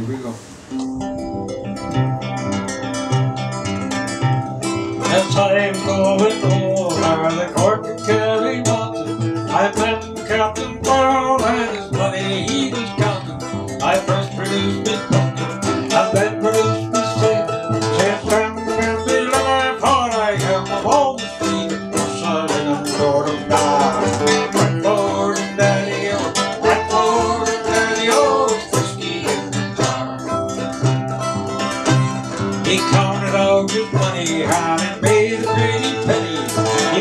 Here we go. As I'm going over the Cork to Kerry Johnson, I met Captain Brown and his money he was counting. I first produced his pumpkin, and then produced. Said, "Stand and be alive, hard I am all the street, son and Lord of God. He counted all his money out and made a pretty penny.